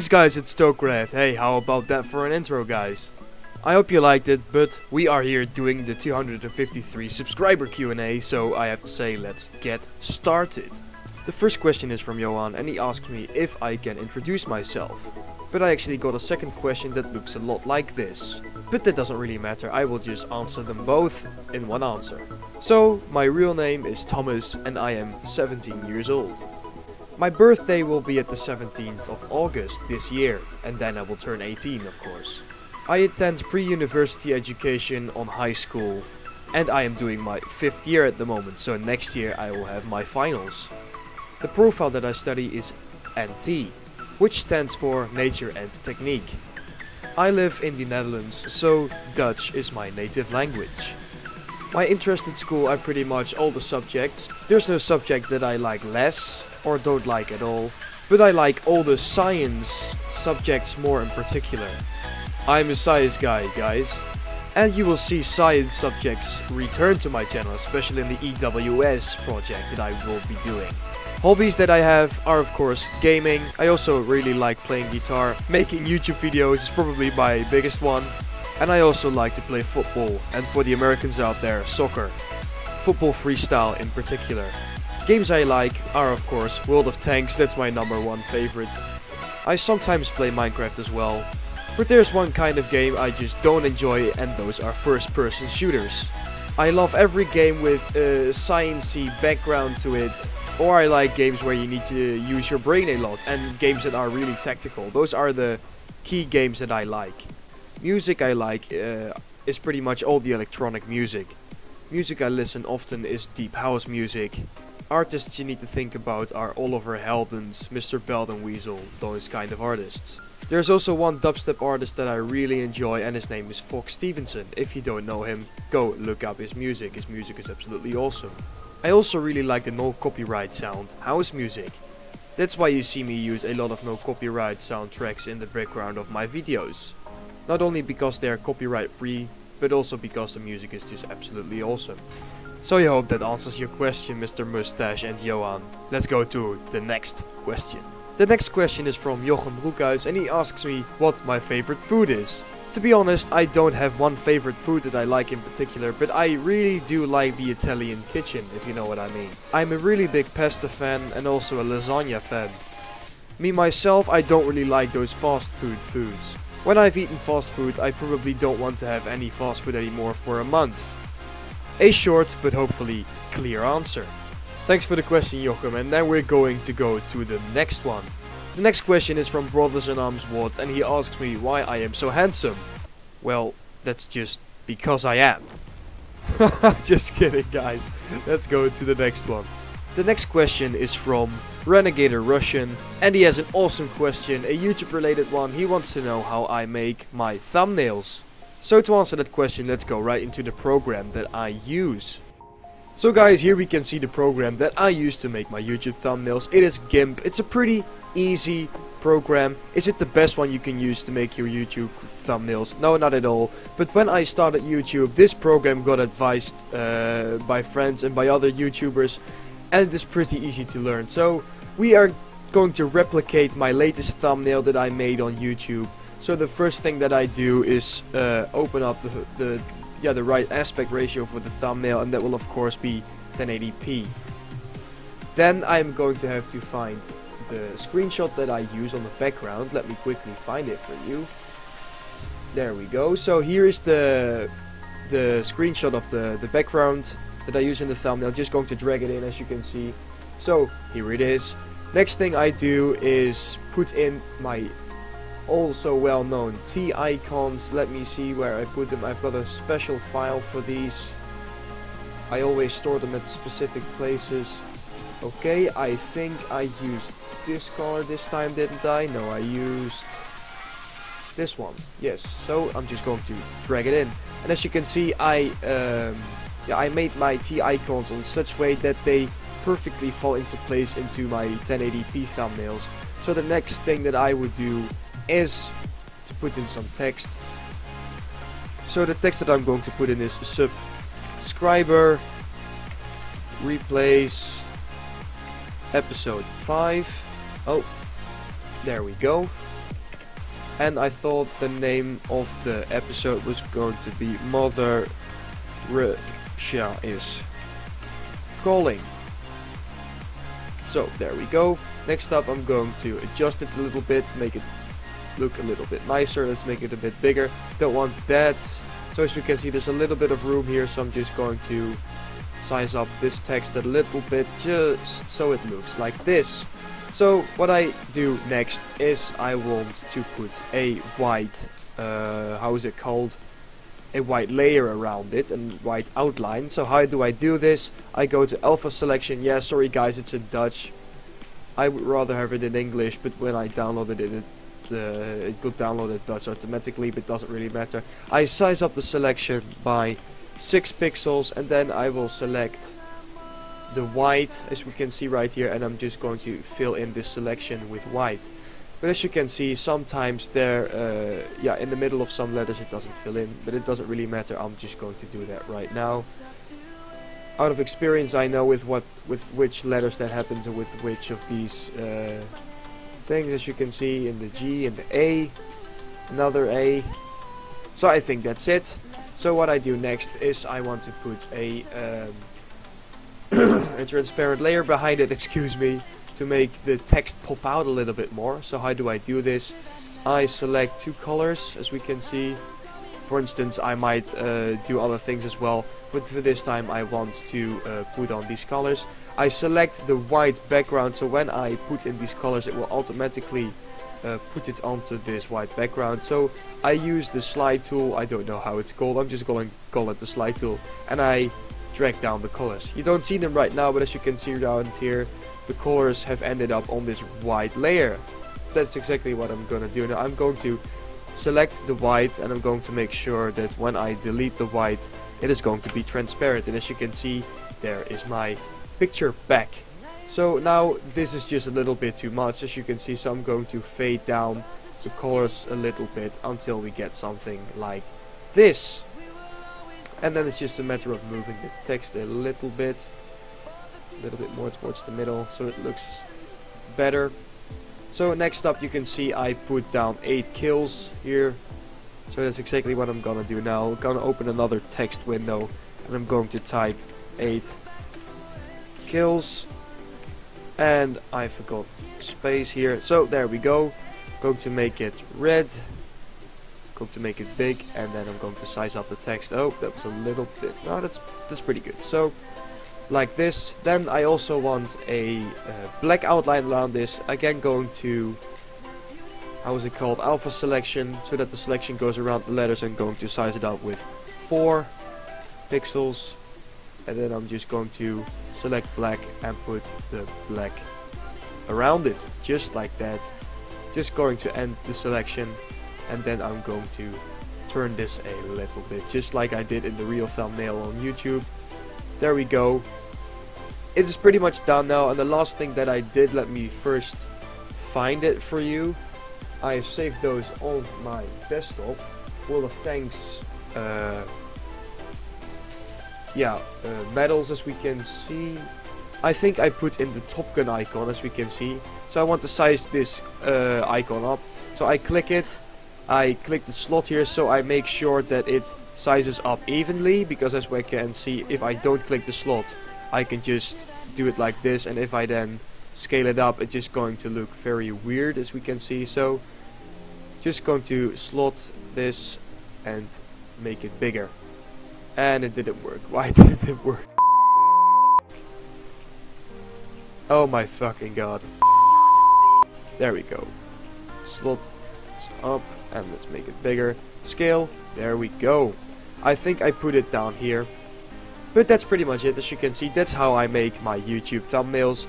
Greetings guys, it's Thocraft. Hey, how about that for an intro guys? I hope you liked it, but we are here doing the 253 subscriber Q&A, so I have to say let's get started. The first question is from Johan and he asked me if I can introduce myself. But I actually got a second question that looks a lot like this. But that doesn't really matter, I will just answer them both in one answer. So, my real name is Thomas and I am 17 years old. My birthday will be at the 17th of August this year, and then I will turn 18 of course. I attend pre-university education on high school, and I am doing my 5th year at the moment, so next year I will have my finals. The profile that I study is NT, which stands for Nature and Technique. I live in the Netherlands, so Dutch is my native language. My interest in school are pretty much all the subjects. There's no subject that I like less, or don't like at all, but I like all the science subjects more in particular. I'm a science guy, guys. And you will see science subjects return to my channel, especially in the EWS project that I will be doing. Hobbies that I have are of course gaming, I also really like playing guitar, making YouTube videos is probably my biggest one, and I also like to play football, and for the Americans out there, soccer. Football freestyle in particular. Games I like are of course World of Tanks, that's my number one favorite. I sometimes play Minecraft as well, but there's one kind of game I just don't enjoy and those are first person shooters. I love every game with a sciencey background to it, or I like games where you need to use your brain a lot and games that are really tactical. Those are the key games that I like. Music I like uh, is pretty much all the electronic music. Music I listen often is deep house music, Artists you need to think about are Oliver Heldens, Mr. Belt & Wezol, those kind of artists. There's also one dubstep artist that I really enjoy and his name is Fox Stevenson. If you don't know him, go look up his music, his music is absolutely awesome. I also really like the no copyright sound, house music. That's why you see me use a lot of no copyright soundtracks in the background of my videos. Not only because they are copyright free, but also because the music is just absolutely awesome. So I hope that answers your question Mr. Mustache and Johan. Let's go to the next question. The next question is from Jochem Broekhuis and he asks me what my favorite food is. To be honest, I don't have one favorite food that I like in particular, but I really do like the Italian kitchen, if you know what I mean. I'm a really big pasta fan and also a lasagna fan. Me myself, I don't really like those fast food foods. When I've eaten fast food, I probably don't want to have any fast food anymore for a month. A short but hopefully clear answer. Thanks for the question Jochem and now we're going to go to the next one. The next question is from Brothers in Arms Watts and he asks me why I am so handsome. Well, that's just because I am. just kidding guys. Let's go to the next one. The next question is from Renegade Russian and he has an awesome question, a YouTube related one. He wants to know how I make my thumbnails. So to answer that question, let's go right into the program that I use. So guys, here we can see the program that I use to make my YouTube thumbnails. It is GIMP. It's a pretty easy program. Is it the best one you can use to make your YouTube thumbnails? No, not at all. But when I started YouTube, this program got advised uh, by friends and by other YouTubers. And it is pretty easy to learn. So we are going to replicate my latest thumbnail that I made on YouTube so the first thing that I do is uh, open up the, the yeah the right aspect ratio for the thumbnail and that will of course be 1080p. Then I'm going to have to find the screenshot that I use on the background. Let me quickly find it for you. There we go. So here is the the screenshot of the, the background that I use in the thumbnail. Just going to drag it in as you can see. So here it is. Next thing I do is put in my also well known. T icons, let me see where I put them. I've got a special file for these. I always store them at specific places. Okay, I think I used this color this time, didn't I? No, I used this one. Yes, so I'm just going to drag it in. And as you can see, I um, yeah, I made my T icons in such way that they perfectly fall into place into my 1080p thumbnails. So the next thing that I would do is to put in some text. So the text that I'm going to put in is subscriber replays episode 5. Oh, there we go. And I thought the name of the episode was going to be Mother Russia is calling. So there we go. Next up I'm going to adjust it a little bit, make it look a little bit nicer. Let's make it a bit bigger. Don't want that. So as you can see there's a little bit of room here so I'm just going to size up this text a little bit just so it looks like this. So what I do next is I want to put a white, uh, how is it called? A white layer around it and white outline. So how do I do this? I go to alpha selection. Yeah, sorry guys, it's in Dutch. I would rather have it in English, but when I downloaded it, it, uh, it download downloaded Dutch automatically, but it doesn't really matter. I size up the selection by 6 pixels and then I will select the white as we can see right here and I'm just going to fill in this selection with white. But as you can see sometimes there uh, yeah in the middle of some letters it doesn't fill in but it doesn't really matter. I'm just going to do that right now. Out of experience I know with what with which letters that happens and with which of these uh, things as you can see in the G and the A another A so I think that's it so what I do next is I want to put a, um, a transparent layer behind it, excuse me, to make the text pop out a little bit more. So how do I do this? I select two colors, as we can see. For instance, I might uh, do other things as well, but for this time I want to uh, put on these colors. I select the white background, so when I put in these colors it will automatically uh, put it onto this white background. So I use the slide tool, I don't know how it's called, I'm just going to call it the slide tool, and I drag down the colors. You don't see them right now, but as you can see down here, the colors have ended up on this white layer. That's exactly what I'm to do. Now I'm going to select the white and I'm going to make sure that when I delete the white, it is going to be transparent. And as you can see, there is my picture back. So now this is just a little bit too much as you can see so I'm going to fade down the colors a little bit until we get something like this. And then it's just a matter of moving the text a little bit, a little bit more towards the middle so it looks better. So next up you can see I put down 8 kills here. So that's exactly what I'm gonna do now. I'm gonna open another text window and I'm going to type 8 kills. And I forgot space here. So there we go. Going to make it red. Going to make it big. And then I'm going to size up the text. Oh that was a little bit no that's that's pretty good. So like this. Then I also want a uh, black outline around this. Again going to how is it called? Alpha selection so that the selection goes around the letters. And going to size it up with 4 pixels and then I'm just going to select black and put the black around it just like that. Just going to end the selection and then I'm going to turn this a little bit just like I did in the real thumbnail on YouTube. There we go. It is pretty much done now and the last thing that I did let me first find it for you. I have saved those on my desktop. World of Tanks uh, yeah, uh, medals as we can see. I think I put in the Top Gun icon as we can see. So I want to size this uh, icon up. So I click it. I click the slot here so I make sure that it sizes up evenly because as we can see if I don't click the slot I can just do it like this and if I then scale it up it's just going to look very weird as we can see so just going to slot this and make it bigger and it didn't work. Why did it work? Oh my fucking god. There we go. Slot up and let's make it bigger. Scale. There we go. I think I put it down here. But that's pretty much it, as you can see, that's how I make my YouTube thumbnails.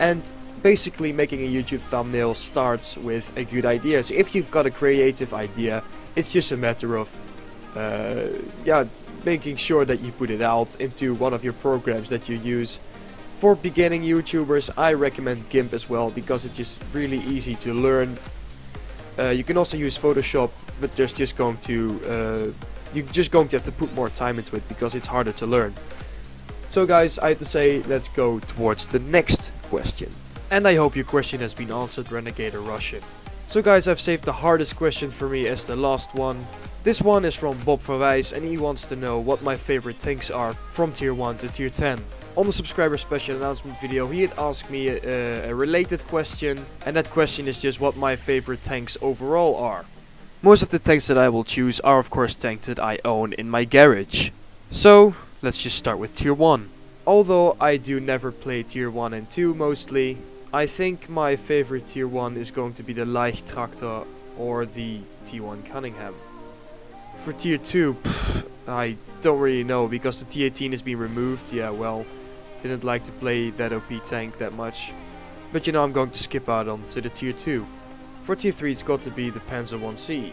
And basically making a YouTube thumbnail starts with a good idea. So if you've got a creative idea, it's just a matter of uh, yeah, making sure that you put it out into one of your programs that you use. For beginning YouTubers, I recommend GIMP as well because it's just really easy to learn. Uh, you can also use Photoshop, but there's just going to uh, you're just going to have to put more time into it because it's harder to learn. So guys, I have to say, let's go towards the next question. And I hope your question has been answered, Renegade Russian. So guys, I've saved the hardest question for me as the last one. This one is from Bob Verwijs and he wants to know what my favorite tanks are from tier 1 to tier 10. On the subscriber special announcement video he had asked me a, a related question and that question is just what my favorite tanks overall are. Most of the tanks that I will choose are of course tanks that I own in my garage. So, let's just start with tier 1. Although I do never play tier 1 and 2 mostly, I think my favorite tier 1 is going to be the Leichtraktor or the T1 Cunningham. For tier 2, pff, I don't really know because the T18 has been removed, yeah well, didn't like to play that OP tank that much. But you know I'm going to skip out on to the tier 2. For tier 3 it's got to be the Panzer 1C.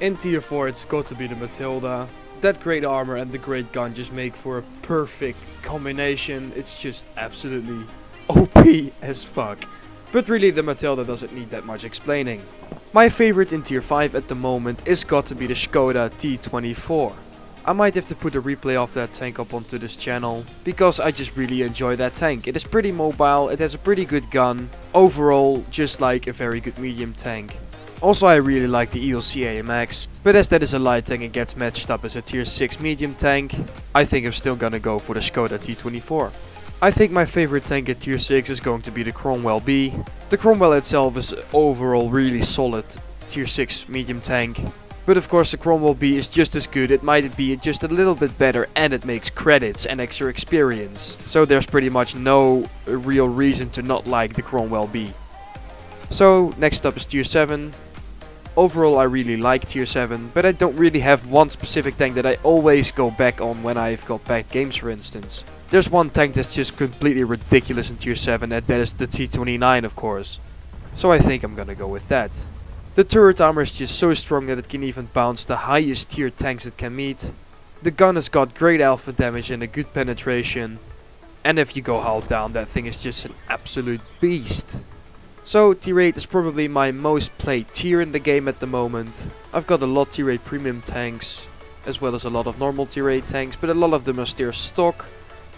In tier 4 it's got to be the Matilda. That great armor and the great gun just make for a perfect combination, it's just absolutely OP as fuck. But really the Matilda doesn't need that much explaining. My favorite in tier 5 at the moment is got to be the Skoda T24. I might have to put a replay of that tank up onto this channel, because I just really enjoy that tank. It is pretty mobile, it has a pretty good gun, overall just like a very good medium tank. Also I really like the ELC AMX, but as that is a light tank and gets matched up as a tier 6 medium tank, I think I'm still gonna go for the Skoda T24. I think my favorite tank at tier 6 is going to be the Cromwell B. The Cromwell itself is overall really solid tier 6 medium tank. But of course the Cromwell B is just as good, it might be just a little bit better and it makes credits and extra experience. So there's pretty much no real reason to not like the Cromwell B. So next up is tier 7. Overall I really like tier 7, but I don't really have one specific tank that I always go back on when I've got bad games for instance. There's one tank that's just completely ridiculous in tier 7 and that is the T29 of course. So I think I'm gonna go with that. The turret armor is just so strong that it can even bounce the highest tier tanks it can meet. The gun has got great alpha damage and a good penetration. And if you go hull down that thing is just an absolute beast. So tier 8 is probably my most played tier in the game at the moment. I've got a lot tier 8 premium tanks as well as a lot of normal tier 8 tanks but a lot of them are still stock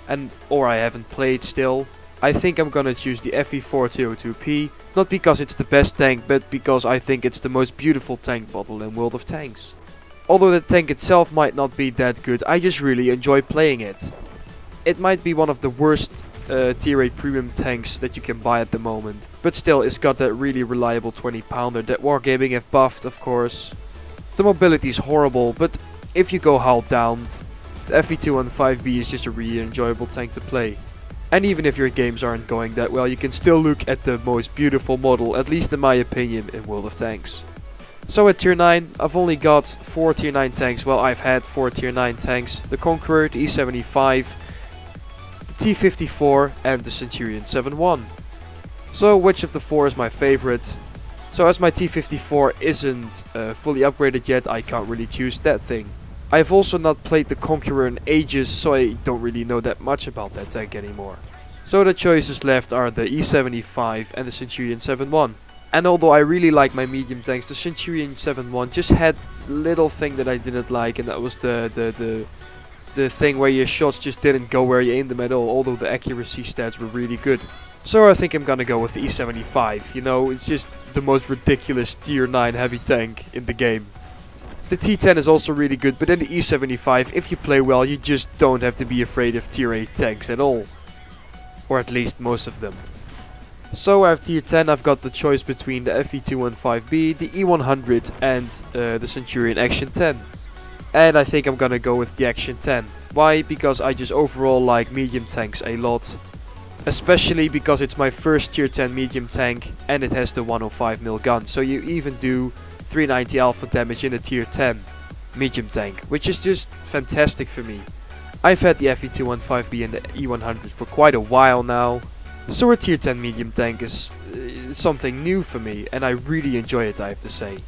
and or I haven't played still. I think I'm gonna choose the FV4202, not because it's the best tank, but because I think it's the most beautiful tank model in World of Tanks. Although the tank itself might not be that good, I just really enjoy playing it. It might be one of the worst uh, tier 8 premium tanks that you can buy at the moment, but still it's got that really reliable 20 pounder that Wargaming have buffed of course. The mobility is horrible, but if you go hull down, the FV215b is just a really enjoyable tank to play. And even if your games aren't going that well, you can still look at the most beautiful model, at least in my opinion, in World of Tanks. So at tier 9, I've only got 4 tier 9 tanks, well I've had 4 tier 9 tanks, the Conqueror, the E75, the T54 and the Centurion 7-1. So which of the 4 is my favorite? So as my T54 isn't uh, fully upgraded yet, I can't really choose that thing. I've also not played the Conqueror in ages, so I don't really know that much about that tank anymore. So the choices left are the E75 and the Centurion 7-1. And although I really like my medium tanks, the Centurion 7-1 just had little thing that I didn't like and that was the, the, the, the thing where your shots just didn't go where you aimed them at all, although the accuracy stats were really good. So I think I'm gonna go with the E75, you know, it's just the most ridiculous tier 9 heavy tank in the game. The T10 is also really good, but then the E75, if you play well, you just don't have to be afraid of tier 8 tanks at all. Or at least most of them. So I have tier 10, I've got the choice between the FV215b, the E100 and uh, the Centurion Action 10. And I think I'm gonna go with the Action 10. Why? Because I just overall like medium tanks a lot. Especially because it's my first tier 10 medium tank and it has the 105mm gun. So you even do 390 alpha damage in a tier 10 medium tank, which is just fantastic for me. I've had the FV215b and the E100 for quite a while now, so a tier 10 medium tank is uh, something new for me and I really enjoy it I have to say.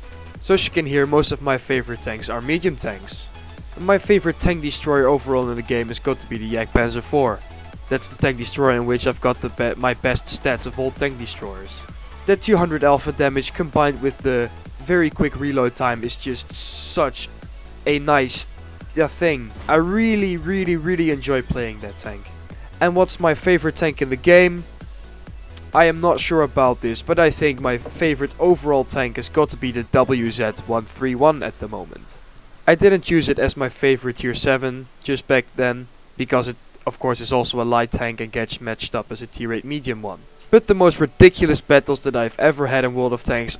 So as you can hear most of my favorite tanks are medium tanks. My favorite tank destroyer overall in the game is got to be the Jagdpanzer 4. That's the tank destroyer in which I've got the be my best stats of all tank destroyers. That 200 alpha damage combined with the very quick reload time is just such a nice thing. I really really really enjoy playing that tank. And what's my favorite tank in the game? I am not sure about this, but I think my favorite overall tank has got to be the WZ-131 at the moment. I didn't use it as my favorite tier 7 just back then, because it of course is also a light tank and gets matched up as a tier 8 medium one. But the most ridiculous battles that I've ever had in World of Tanks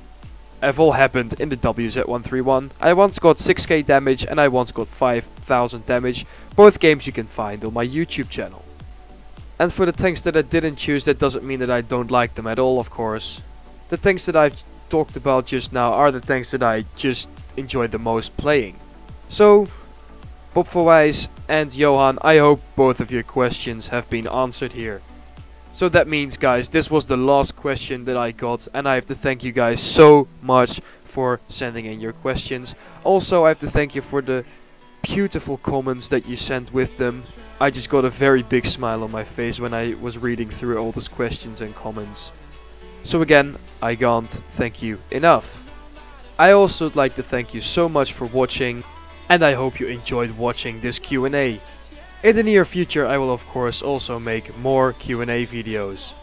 have all happened in the WZ-131. I once got 6k damage and I once got 5000 damage, both games you can find on my YouTube channel. And for the tanks that I didn't choose, that doesn't mean that I don't like them at all, of course. The tanks that I've talked about just now are the tanks that I just enjoy the most playing. So, Bob Verwijs and Johan, I hope both of your questions have been answered here. So that means guys, this was the last question that I got and I have to thank you guys so much for sending in your questions. Also I have to thank you for the beautiful comments that you sent with them. I just got a very big smile on my face when I was reading through all those questions and comments. So again, I can't thank you enough. I also would like to thank you so much for watching and I hope you enjoyed watching this Q&A. In the near future I will of course also make more Q&A videos.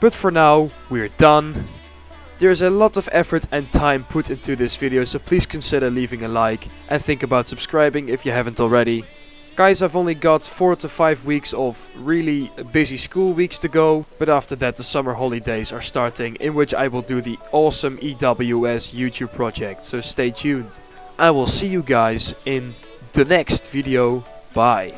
But for now, we're done. There's a lot of effort and time put into this video so please consider leaving a like and think about subscribing if you haven't already. Guys, I've only got 4 to 5 weeks of really busy school weeks to go, but after that the summer holidays are starting in which I will do the awesome EWS YouTube project, so stay tuned. I will see you guys in the next video, bye.